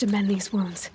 have to mend these wounds.